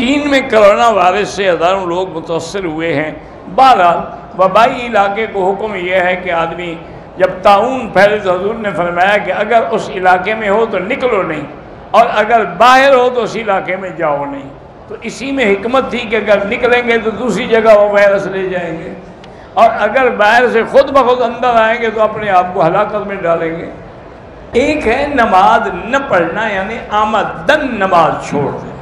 چین میں corona virus سے ہزاروں لوگ متاثر ہوئے ہیں۔ بہرحال، وبائی علاقے کو حکم یہ ہے کہ آدمی جب تعاون پھیلے تو حضور نے فرمایا کہ اگر اس علاقے میں ہو تو نکلو نہیں اور اگر باہر ہو تو اس علاقے میں جاؤ نہیں۔ تو اسی میں حکمت تھی کہ اگر نکلیں گے تو دوسری جگہ وہ وائرس لے جائیں گے۔ اور اگر باہر سے خود بخود اندر آئیں گے تو اپنے آپ کو ہلاکت میں ڈالیں گے۔ ایک ہے نماز نہ پڑھنا یعنی آمدن نماز چھوڑ دیں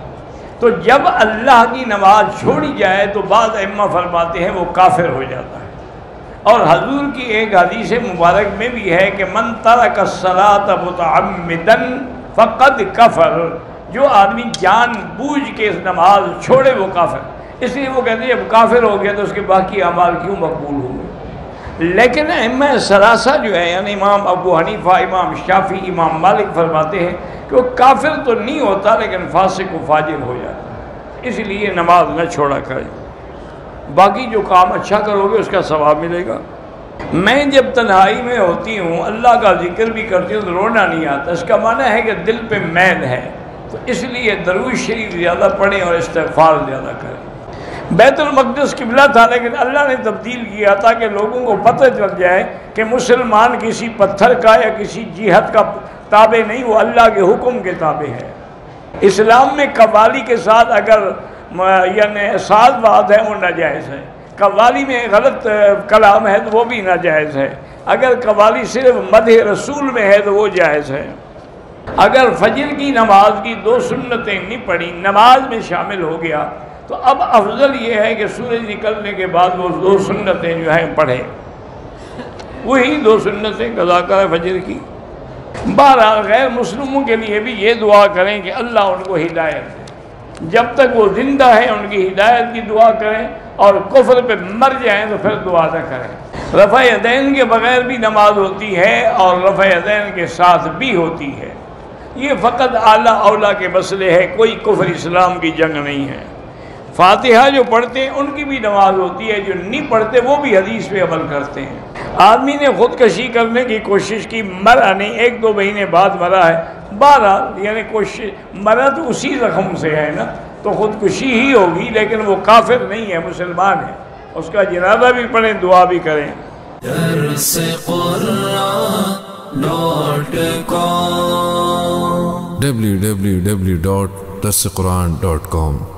تو جب اللہ کی نماز چھوڑی جائے تو بعض امہ فرماتے ہیں وہ کافر ہو جاتا ہے۔ اور حضور کی ایک حدیث مبارک میں بھی ہے کہ من ترک الصلاۃ متعمدن فقد کفر۔ جو آدمی جان بوجھ کے اس نماز چھوڑے وہ کافر۔ اس لیے وہ کہتے ہیں جب کافر ہو گیا تو اس کے باقی اعمال کیوں مقبول ہوں گے؟ لیکن امہ سراسا جو ہے یعنی امام ابو حنیفہ، امام شافی امام مالک فرماتے ہیں کہ وہ کافر تو نہیں ہوتا لیکن فاسق و فاجر ہو جاتا ہے۔ اس لیے نماز نہ چھوڑا کرے۔ باقی جو کام اچھا کرو گے اس کا ثواب ملے گا۔ میں جب تنہائی میں ہوتی ہوں، اللہ کا ذکر بھی کرتی ہوں تو رونا نہیں آتا۔ اس کا معنی ہے کہ دل پہ میل ہے۔ تو اس لیے دروش شریف زیادہ پڑھیں اور استغفار زیادہ کریں۔ بیت المقدس قبلہ تھا لیکن اللہ نے تبدیل کیا تاکہ لوگوں کو پتہ چل جائے کہ مسلمان کسی پتھر کا یا کسی جہت کا تابع نہیں، وہ اللہ کے حکم کے تابع ہے اسلام میں قوالی کے ساتھ اگر یعنی ساز بات ہے وہ ناجائز ہے قوالی میں غلط کلام ہے تو وہ بھی ناجائز ہے اگر قوالی صرف مدح رسول میں ہے تو وہ جائز ہے اگر فجر کی نماز کی دو سنتیں نہیں پڑھی، نماز میں شامل ہو گیا، تو اب افضل یہ ہے کہ سورج نکلنے کے بعد وہ دو سنتیں جو ہیں پڑھیں۔ وہی دو سنتیں قضا کرے فجر کی۔ بارہ غیر مسلموں کے لیے بھی یہ دعا کریں کہ اللہ ان کو ہدایت دے۔ جب تک وہ زندہ ہیں، ان کی ہدایت کی دعا کریں اور کفر پہ مر جائیں تو پھر دعا نہ کریں۔ رفع دین کے بغیر بھی نماز ہوتی ہے اور رفع دین کے ساتھ بھی ہوتی ہے۔ یہ فقط اعلیٰ اولیٰ کے مسئلے ہے کوئی کفر اسلام کی جنگ نہیں ہے۔ فاتحہ جو پڑھتے ہیں ان کی بھی نماز ہوتی ہے جو نہیں پڑھتے وہ بھی حدیث پہ عمل کرتے ہیں۔ آدمی نے خودکشی کرنے کی کوشش کی مرا نہیں ایک دو مہینے بعد مرا ہے۔ بارہ یعنی کوشش مرا تو اسی زخم سے ہے نا۔ تو خودکشی ہی ہوگی لیکن وہ کافر نہیں ہے مسلمان ہے۔ اس کا جنازہ بھی پڑھیں دعا بھی کریں۔ درس قرآن ڈاٹ کام۔ www.dasquran.com